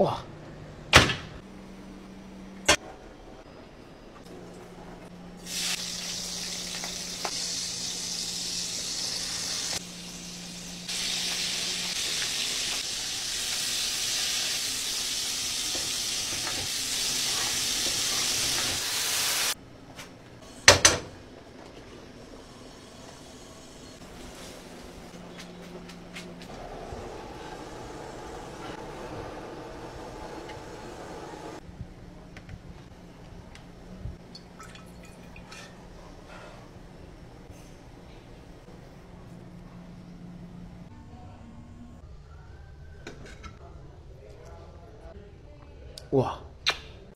哇，哇